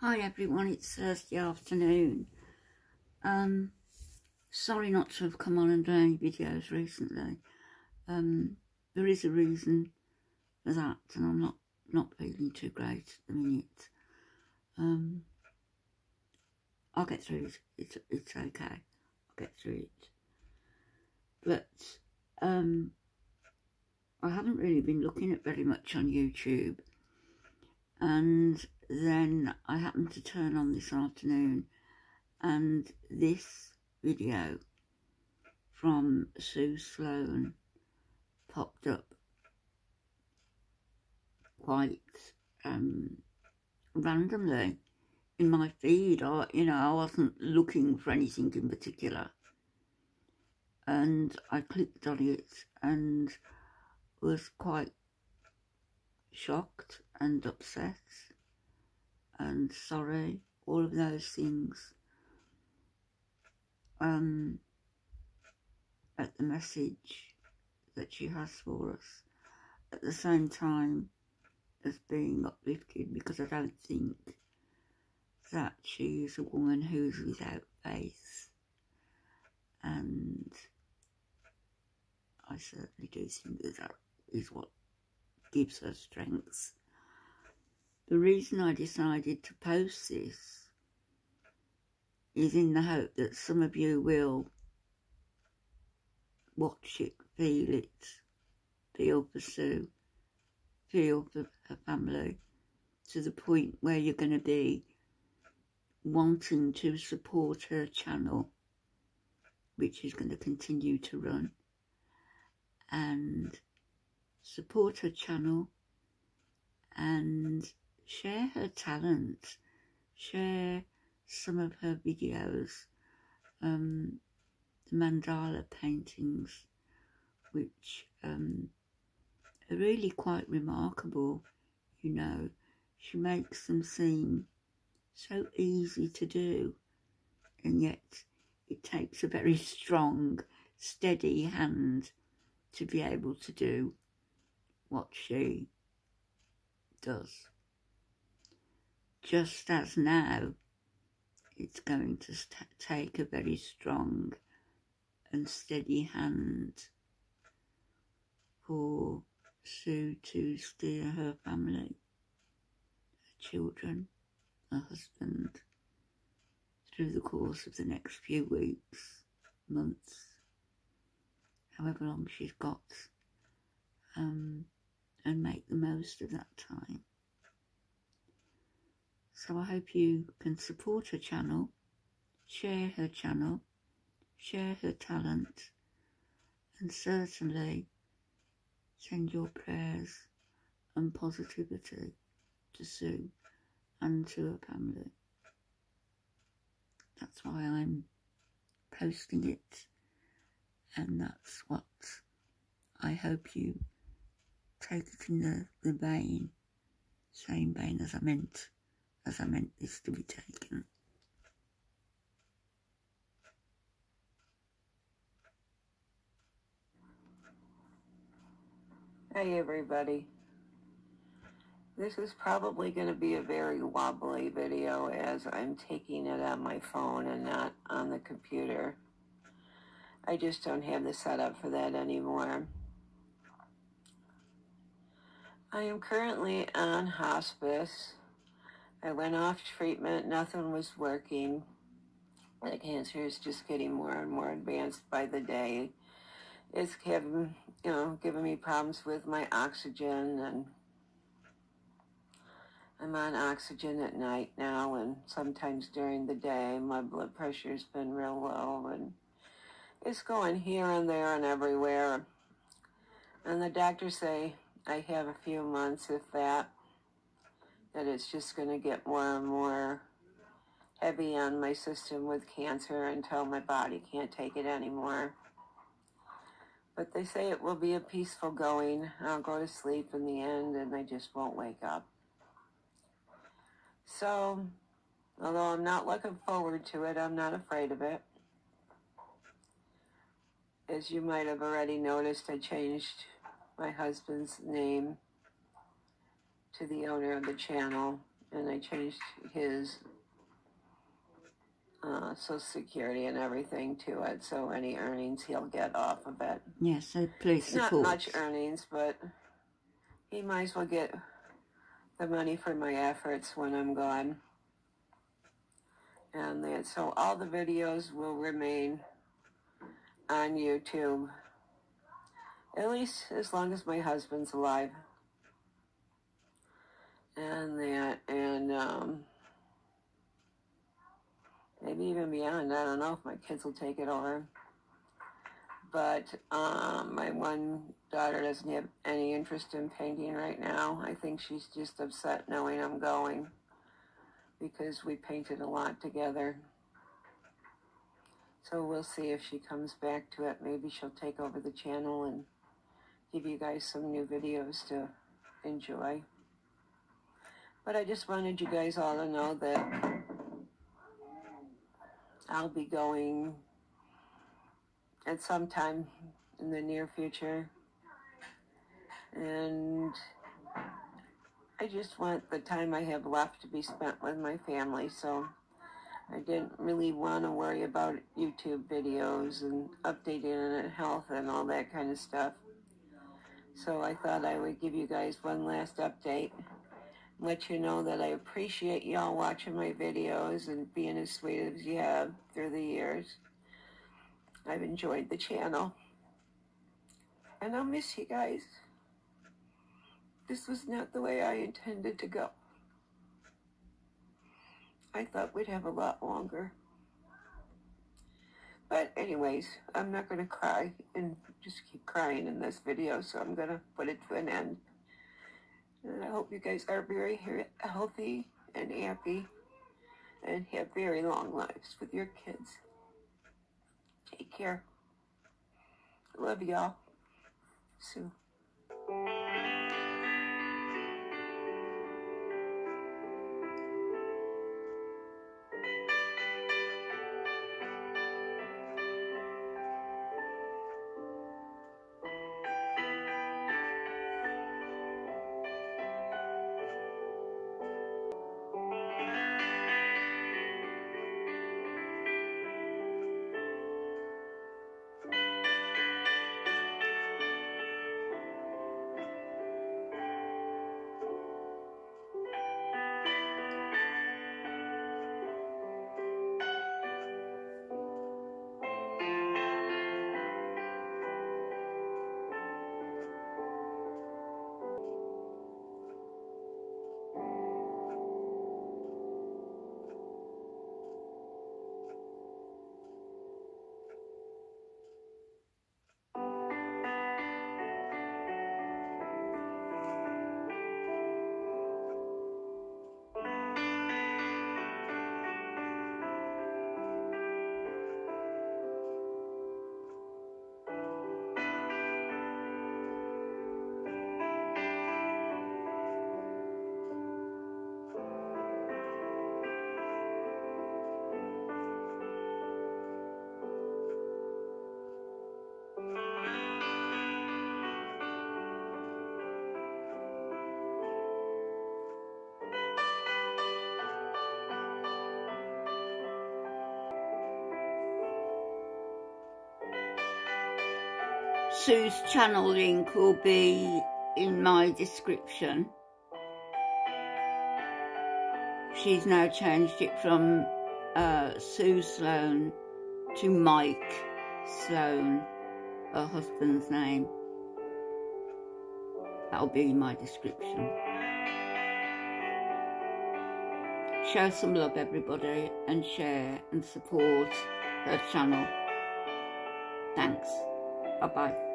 Hi everyone, it's Thursday afternoon. Um, sorry not to have come on and done any videos recently. Um, there is a reason for that and I'm not, not feeling too great at the minute. Um, I'll get through it. It's, it's okay. I'll get through it. But, um, I haven't really been looking at very much on YouTube and then I happened to turn on this afternoon and this video from Sue Sloan popped up quite um, randomly in my feed. I, you know, I wasn't looking for anything in particular. And I clicked on it and was quite shocked and upset and sorry, all of those things. Um, at the message that she has for us at the same time as being uplifted because I don't think that she is a woman who's without faith and I certainly do think that that is what gives her strength the reason I decided to post this is in the hope that some of you will watch it, feel it, feel for Sue, feel for her family, to the point where you're going to be wanting to support her channel, which is going to continue to run, and support her channel and share her talent, share some of her videos, um, the mandala paintings, which um, are really quite remarkable, you know. She makes them seem so easy to do, and yet it takes a very strong, steady hand to be able to do what she does just as now it's going to take a very strong and steady hand for Sue to steer her family, her children, her husband through the course of the next few weeks, months, however long she's got, um, and make the most of that time. So I hope you can support her channel, share her channel, share her talent, and certainly send your prayers and positivity to Sue and to her family. That's why I'm posting it and that's what I hope you take it in the, the vein, same vein as I meant I meant this to be taken. Hey everybody. This is probably going to be a very wobbly video as I'm taking it on my phone and not on the computer. I just don't have the setup for that anymore. I am currently on hospice I went off treatment, nothing was working. The cancer is just getting more and more advanced by the day. It's having, you know, giving me problems with my oxygen and I'm on oxygen at night now and sometimes during the day my blood pressure's been real low and it's going here and there and everywhere. And the doctors say I have a few months, if that, that it's just going to get more and more heavy on my system with cancer until my body can't take it anymore. But they say it will be a peaceful going. I'll go to sleep in the end and I just won't wake up. So, although I'm not looking forward to it, I'm not afraid of it. As you might have already noticed, I changed my husband's name to the owner of the channel and I changed his uh, Social Security and everything to it, so any earnings he'll get off of it. Yeah, so please support. Not much earnings, but he might as well get the money for my efforts when I'm gone. And that, so all the videos will remain on YouTube. At least as long as my husband's alive. And that, and um, maybe even beyond. I don't know if my kids will take it over. But um, my one daughter doesn't have any interest in painting right now. I think she's just upset knowing I'm going because we painted a lot together. So we'll see if she comes back to it. Maybe she'll take over the channel and give you guys some new videos to enjoy. But I just wanted you guys all to know that I'll be going at some time in the near future. And I just want the time I have left to be spent with my family, so I didn't really want to worry about YouTube videos and updating on health and all that kind of stuff. So I thought I would give you guys one last update let you know that I appreciate y'all watching my videos and being as sweet as you have through the years. I've enjoyed the channel. And I'll miss you guys. This was not the way I intended to go. I thought we'd have a lot longer. But anyways, I'm not going to cry and just keep crying in this video, so I'm going to put it to an end. And I hope you guys are very healthy and happy and have very long lives with your kids. Take care. Love y'all. Sue. Sue's channel link will be in my description. She's now changed it from uh, Sue Sloan to Mike Sloan, her husband's name. That'll be in my description. Show some love everybody and share and support her channel. Thanks. Bye-bye.